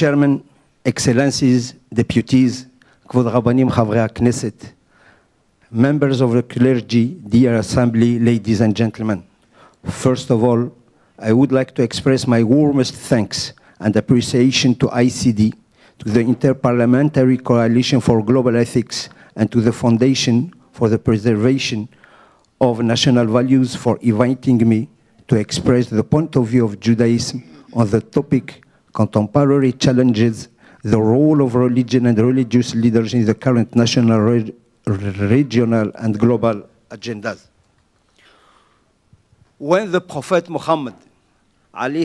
Chairman, Excellencies, Deputies, כבוד רבנים, חברי הכנסת, members of the clergy, dear assembly, ladies and gentlemen. First of all, I would like to express my warmest thanks and appreciation to ICD, to the Interparliamentary Coalition for Global Ethics, and to the Foundation for the Preservation of National Values for inviting me to express the point of view of Judaism on the topic contemporary challenges the role of religion and religious leaders in the current national, re- regional, and global agendas. When the Prophet Muhammad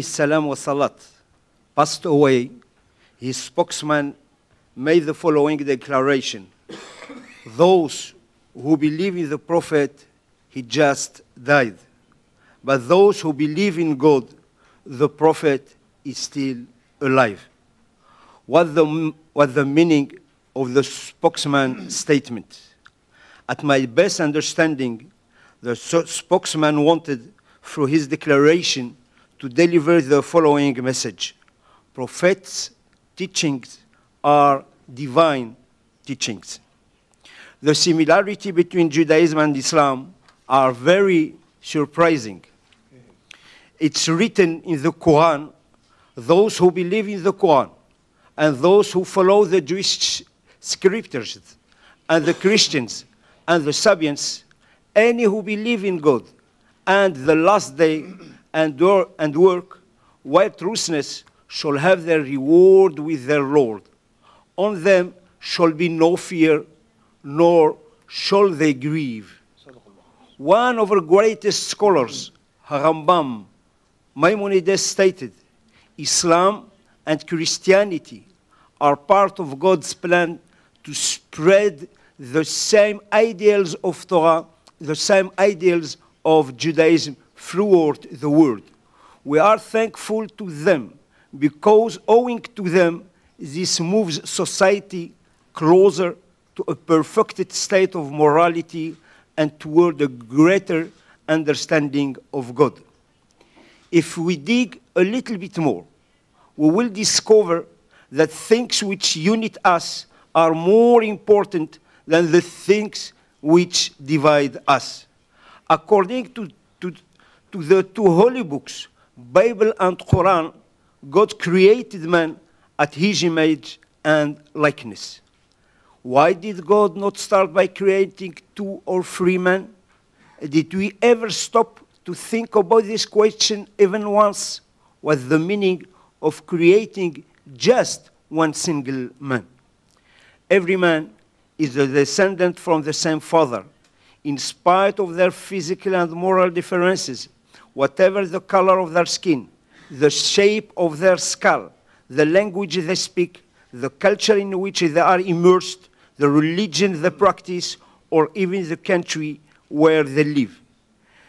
salat, passed away, his spokesman made the following declaration. Those who believe in the Prophet, he just died. But those who believe in God, the Prophet is still alive. What the, what the meaning of the spokesman statement? At my best understanding, the spokesman wanted, through his declaration, to deliver the following message Prophets' teachings are divine teachings. The similarity between Judaism and Islam are very surprising. It's written in the Quran, those who believe in the Quran and those who follow the Jewish scriptures and the Christians and the Sabians, any who believe in God and the last day and, wor- and work while truthness shall have their reward with their Lord. On them shall be no fear, nor shall they grieve. One of our greatest scholars, Harambam Maimonides, stated Islam and Christianity are part of God's plan to spread the same ideals of Torah, the same ideals of Judaism throughout the world. We are thankful to them because, owing to them, this moves society closer to a perfected state of morality and toward a greater understanding of God. If we dig a little bit more, we will discover that things which unite us are more important than the things which divide us. According to, to, to the two holy books, Bible and Quran, God created man at his image and likeness. Why did God not start by creating two or three men? Did we ever stop to think about this question even once? What's the meaning of creating just one single man? Every man is a descendant from the same father. In spite of their physical and moral differences, whatever the color of their skin, the shape of their skull, the language they speak, the culture in which they are immersed, the religion they practice, or even the country where they live.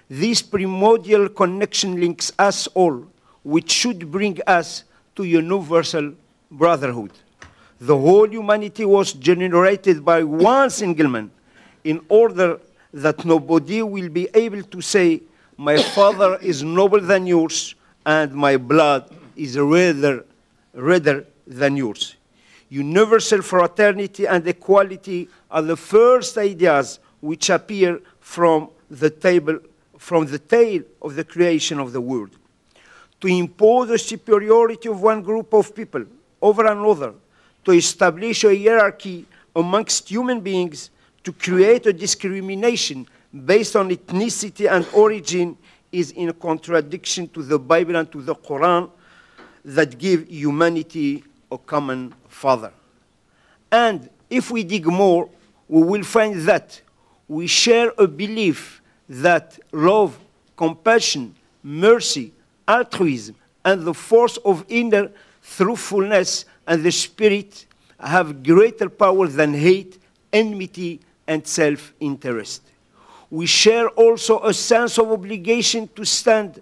This primordial connection links us all, which should bring us to universal brotherhood. The whole humanity was generated by one single man in order that nobody will be able to say, My father is noble than yours, and my blood is redder, redder than yours. Universal fraternity and equality are the first ideas which appear from the table from the tale of the creation of the world. To impose the superiority of one group of people over another, to establish a hierarchy amongst human beings, to create a discrimination based on ethnicity and origin is in contradiction to the Bible and to the Quran that give humanity a common father. And if we dig more, we will find that we share a belief that love, compassion, mercy, altruism, and the force of inner truthfulness and the spirit have greater power than hate, enmity, and self interest. We share also a sense of obligation to stand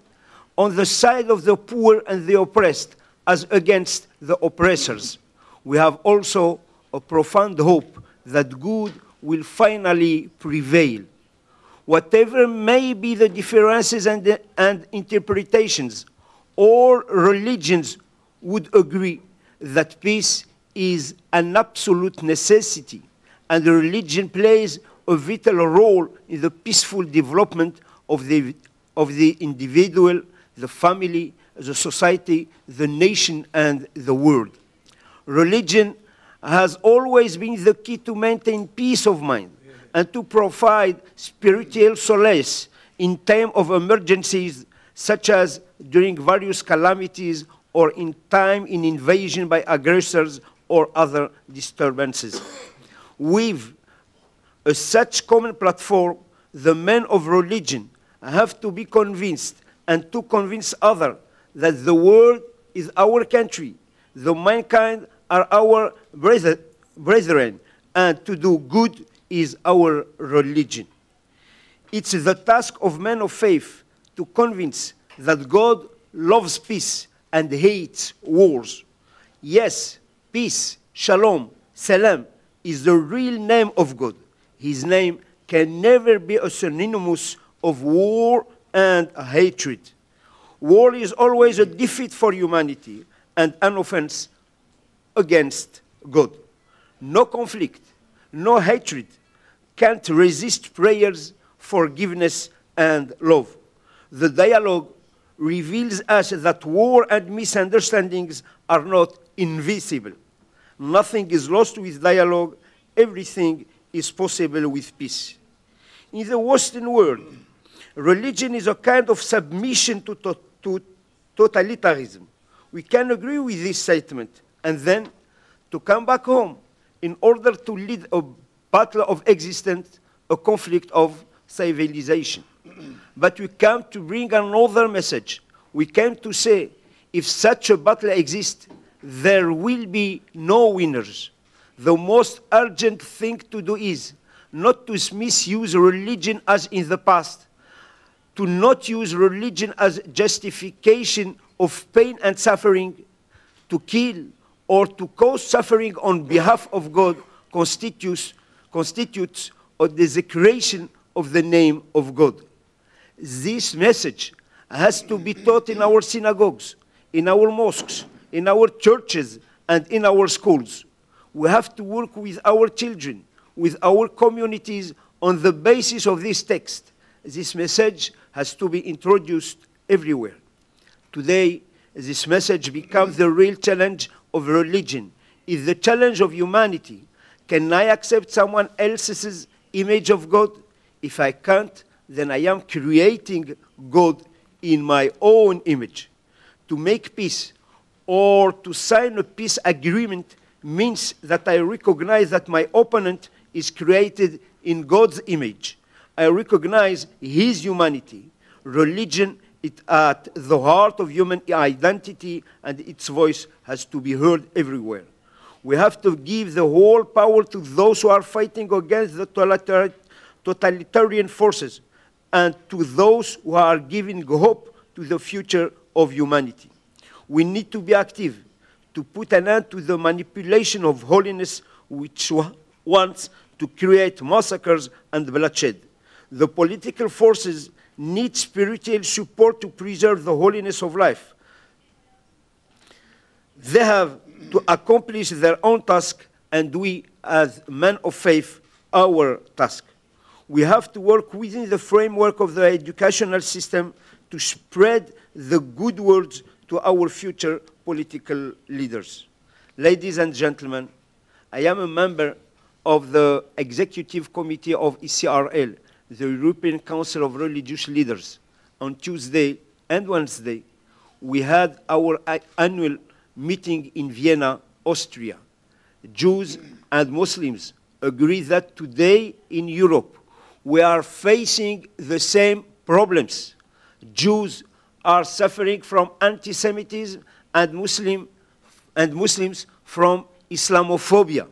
on the side of the poor and the oppressed as against the oppressors. We have also a profound hope that good will finally prevail. Whatever may be the differences and, and interpretations, all religions would agree that peace is an absolute necessity and religion plays a vital role in the peaceful development of the, of the individual, the family, the society, the nation, and the world. Religion has always been the key to maintain peace of mind and to provide spiritual solace in time of emergencies such as during various calamities or in time in invasion by aggressors or other disturbances. With a such common platform, the men of religion have to be convinced and to convince others that the world is our country, the mankind are our brethren, and to do good is our religion. It's the task of men of faith to convince that God loves peace and hates wars. Yes, peace, shalom, salam, is the real name of God. His name can never be a synonymous of war and hatred. War is always a defeat for humanity and an offense against God. No conflict, no hatred can't resist prayers, forgiveness, and love. The dialogue reveals us that war and misunderstandings are not invisible. Nothing is lost with dialogue, everything is possible with peace. In the Western world, religion is a kind of submission to, to, to totalitarianism. We can agree with this statement and then to come back home in order to lead a battle of existence, a conflict of civilization. but we come to bring another message. We came to say, if such a battle exists, there will be no winners. The most urgent thing to do is not to misuse religion as in the past, to not use religion as justification of pain and suffering, to kill or to cause suffering on behalf of God constitutes, constitutes a desecration of the name of God. This message has to be taught in our synagogues, in our mosques, in our churches, and in our schools. We have to work with our children, with our communities on the basis of this text. This message has to be introduced everywhere. Today, this message becomes the real challenge of religion. Is the challenge of humanity. Can I accept someone else's image of God? If I can't, then I am creating God in my own image. To make peace or to sign a peace agreement means that I recognize that my opponent is created in God's image. I recognize his humanity. Religion is at the heart of human identity, and its voice has to be heard everywhere. We have to give the whole power to those who are fighting against the totalitarian forces and to those who are giving hope to the future of humanity. We need to be active to put an end to the manipulation of holiness which wants to create massacres and bloodshed. The political forces need spiritual support to preserve the holiness of life. They have to accomplish their own task, and we, as men of faith, our task. We have to work within the framework of the educational system to spread the good words to our future political leaders. Ladies and gentlemen, I am a member of the executive committee of ECRL, the European Council of Religious Leaders. On Tuesday and Wednesday, we had our annual meeting in Vienna, Austria. Jews and Muslims agree that today in Europe, we are facing the same problems. Jews are suffering from anti-Semitism and, Muslim, and Muslims from Islamophobia.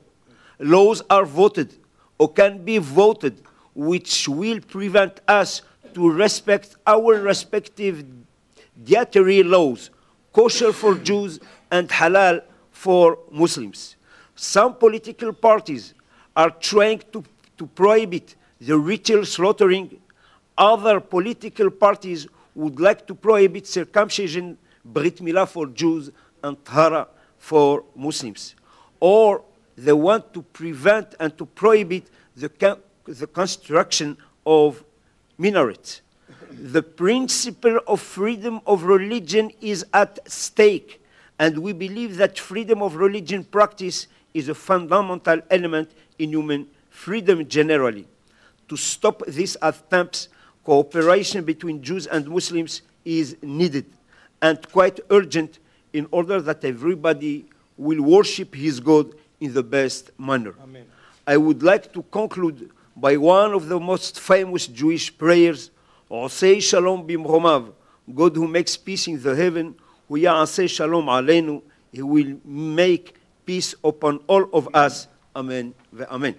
Laws are voted or can be voted which will prevent us to respect our respective dietary laws, kosher for Jews and halal for Muslims. Some political parties are trying to, to prohibit the ritual slaughtering. Other political parties would like to prohibit circumcision, Brit Milah for Jews, and Tahara for Muslims. Or they want to prevent and to prohibit the, the construction of minarets. The principle of freedom of religion is at stake, and we believe that freedom of religion practice is a fundamental element in human freedom generally. To stop these attempts, cooperation between Jews and Muslims is needed and quite urgent in order that everybody will worship his God in the best manner. Amen. I would like to conclude by one of the most famous Jewish prayers, Osei Shalom Bimromav, God who makes peace in the heaven, who Ya'aseh Shalom Aleinu, he will make peace upon all of us. Amen. Amen.